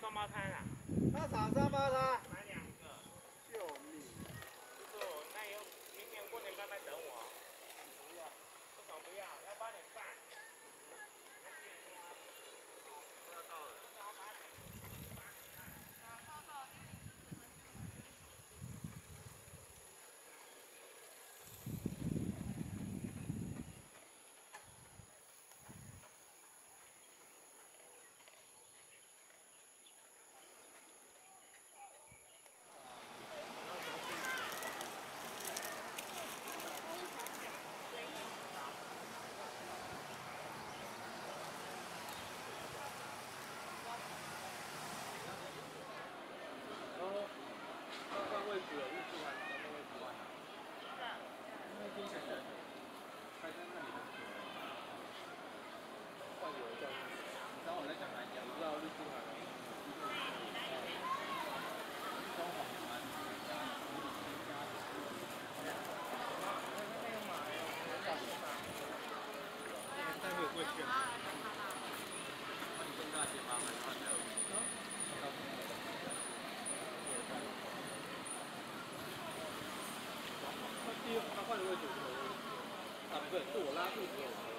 双胞胎的。他啥双胞胎？换位置就啊不对是我拉肚子的